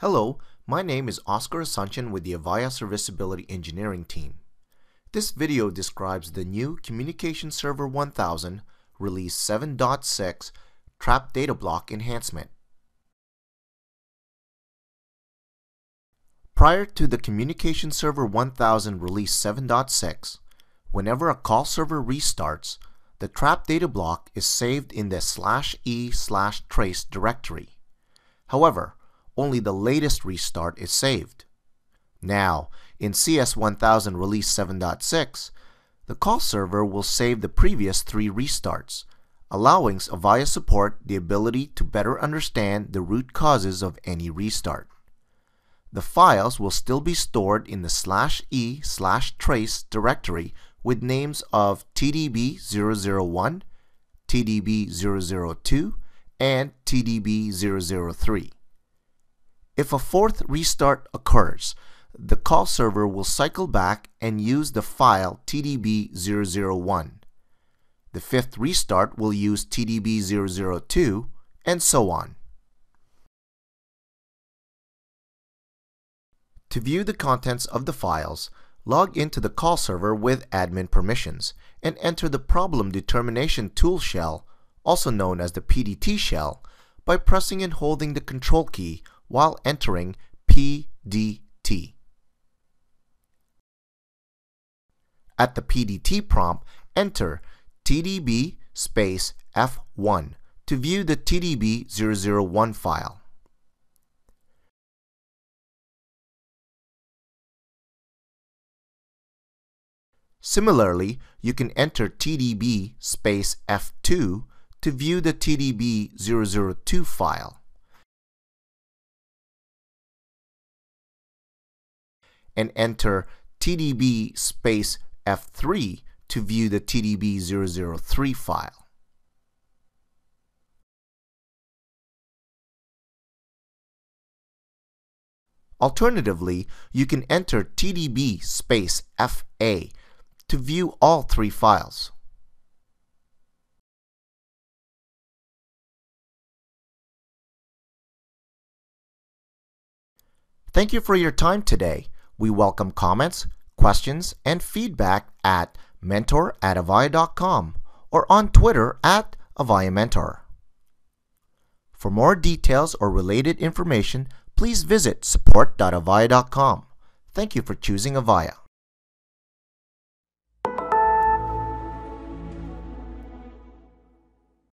Hello, my name is Oscar Asuncion with the Avaya Serviceability Engineering team. This video describes the new Communication Server 1000 Release 7.6 Trap Data Block enhancement. Prior to the Communication Server 1000 Release 7.6, whenever a call server restarts, the trap data block is saved in the slash e slash trace directory. However, only the latest restart is saved. Now, in CS1000 Release 7.6, the call server will save the previous three restarts, allowing Avaya support the ability to better understand the root causes of any restart. The files will still be stored in the slash e slash trace directory with names of TDB001, TDB002, and TDB003. If a fourth restart occurs, the call server will cycle back and use the file TDB001. The fifth restart will use TDB002, and so on. To view the contents of the files, log into the call server with admin permissions and enter the Problem Determination Tool shell, also known as the PDT shell, by pressing and holding the Control key while entering PDT. At the PDT prompt, enter TDB space F1 to view the TDB001 file. Similarly, you can enter TDB space F2 to view the TDB002 file. And enter TDB space F3 to view the TDB003 file. Alternatively, you can enter TDB space FA to view all three files. Thank you for your time today. We welcome comments, questions, and feedback at mentor at avaya.com or on Twitter at Avaya Mentor. For more details or related information, please visit support.avaya.com. Thank you for choosing Avaya.